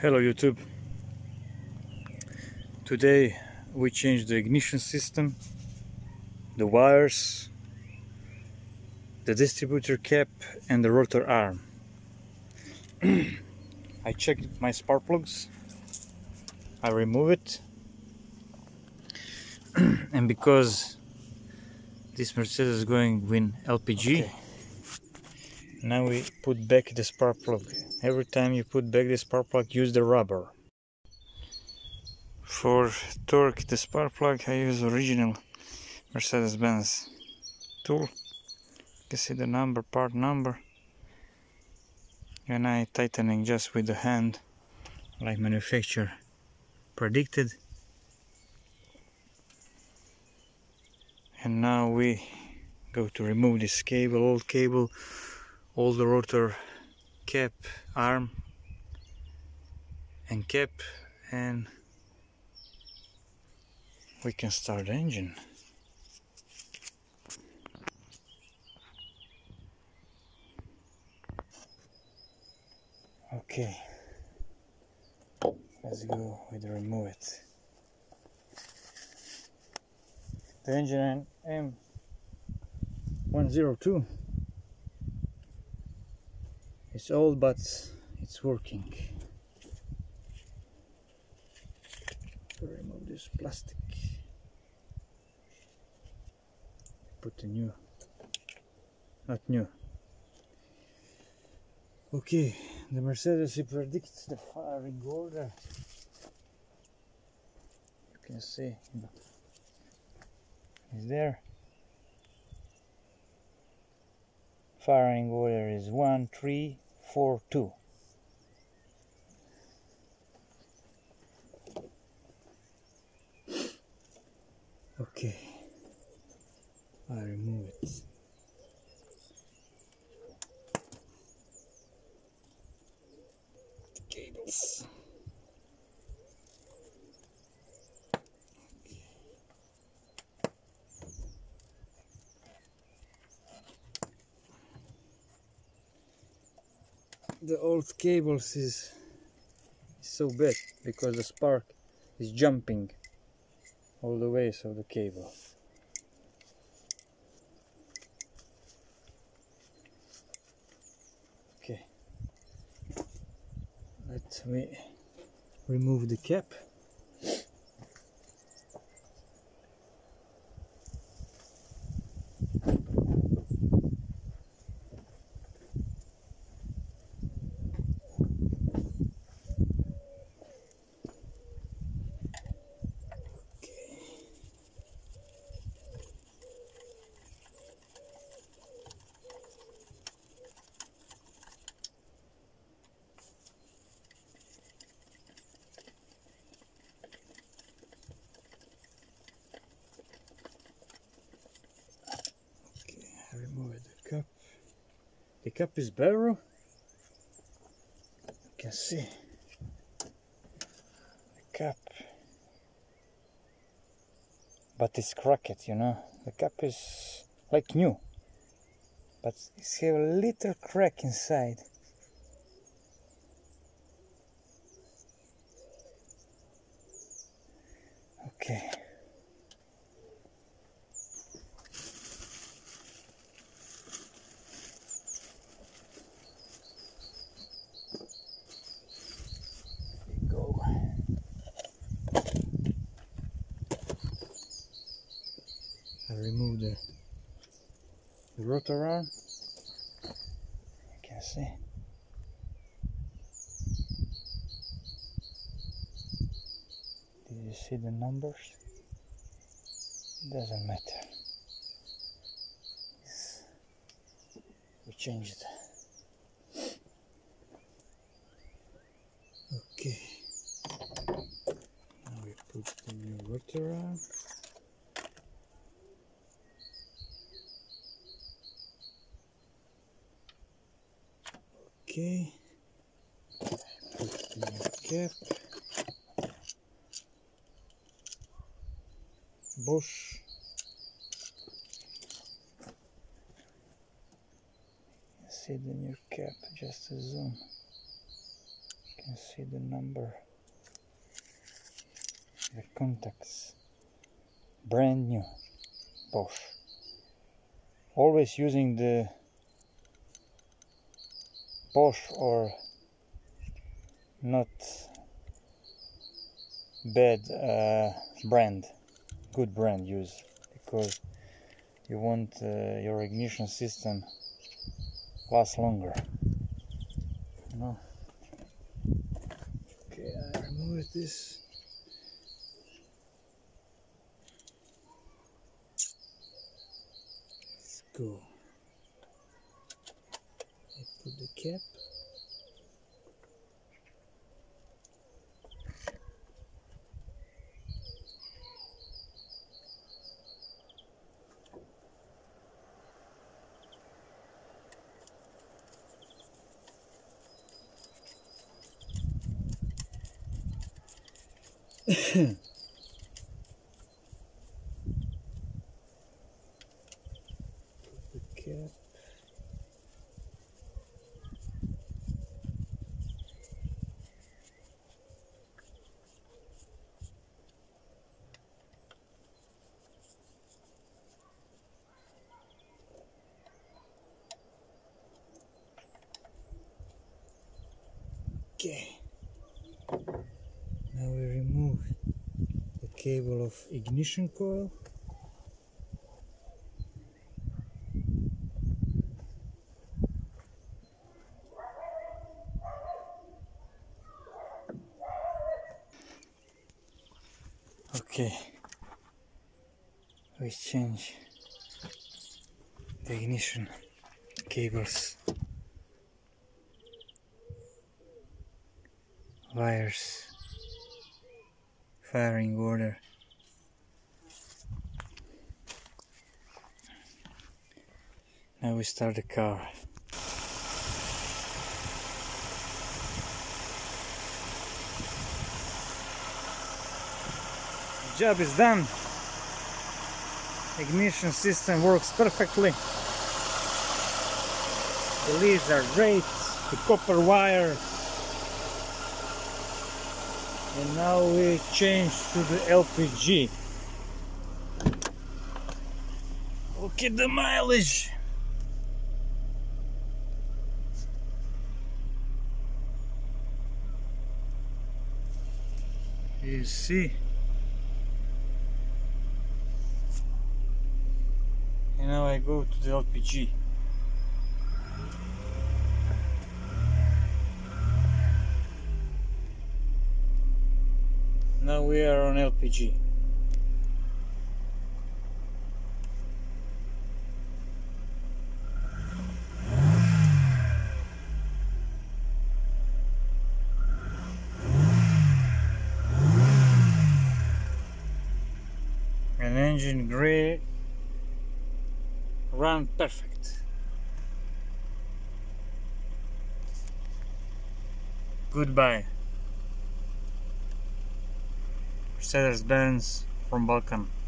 Hello YouTube. Today we changed the ignition system, the wires, the distributor cap and the rotor arm. I checked my spark plugs, I remove it and because this Mercedes is going with LPG okay. now we put back the spark plug every time you put back the spark plug use the rubber. For torque the spark plug I use original Mercedes-Benz tool. You can see the number part number. And I tightening just with the hand like manufacturer predicted. And now we go to remove this cable old cable all the rotor cap arm and cap and we can start the engine. Okay. Let's go with remove it the engine M102 it's old but it's working. Remove this plastic. Put the new not new. Okay the Mercedes predicts the firing order. You can see is there firing order is 1342 okay. I remove it. Cables the old cables is, so bad because the spark is jumping all the ways of the cable. Okay, let me remove the cap. The cup is barrel. You can see the cap. But it's cracked, you know. The cap is like new. But it's have a little crack inside. Okay. Rotor arm. You can see. Did you see the numbers? It doesn't matter. It's, we changed. Okay. Now we put the new rotor arm. Okay. Put the cap. Bosch. See the new cap, just a zoom. You can see the number, the contacts, brand new Bosch. Always using the Bosch or not bad uh, brand, good brand use because you want uh, your ignition system last longer. Know. Okay, I remove this. Let's go. I put the cap. the cap. Okay. Now we remove the cable of ignition coil. Okay, we change the ignition cables, wires, firing order. Now we start the car. job is done. Ignition system works perfectly. The leads are great, the copper wire. And now we change to the LPG. Look at the mileage. You see? and now I go to the LPG we are on LPG an engine gray run perfect. Goodbye. Mercedes Benz from Balkan.